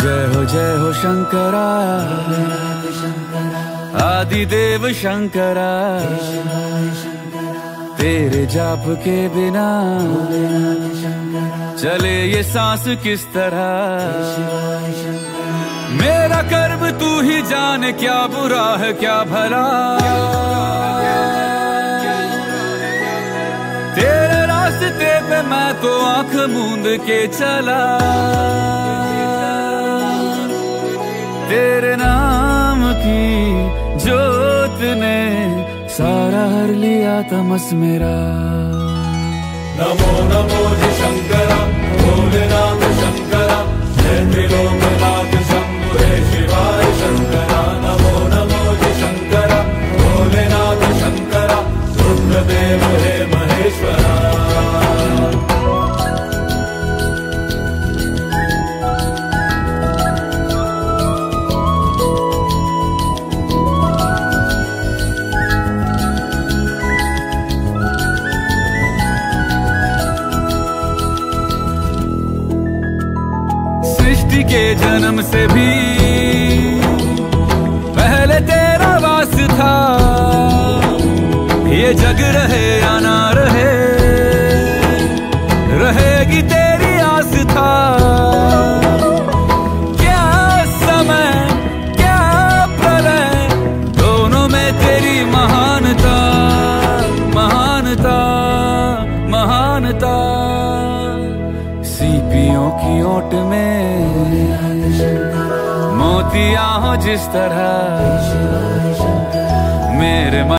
जय हो जय हो शंकरा। आदिदेव शंकरा। तेरे जाप के बिना। चले ये सांस किस तरह? मेरा कर्म तू ही जाने, क्या बुरा है, क्या भला? तेरे रास्ते पे मैं तो आँख मूंद के चला। तेरे नाम की जोत ने सारा हर लिया तमस मेरा। नमो नमो जी शंकरा, भोलेनाथ शंकरा, जय त्रिलोकनाथ शंभु हे शिवाय शंकरा। नमो नमो जी शंकरा, भोलेनाथ शंकरा रुद्रदेव सृष्टि के जन्म से भी। पहले तेरा वास था ये जग रहे या ना रहे, रहेगी तेरी आस था क्या समय, क्या प्रलय, दोनों में तेरी महानता महानता महानता। सीपियों की ओट में। मोतिया हो जिस तरह। मेरे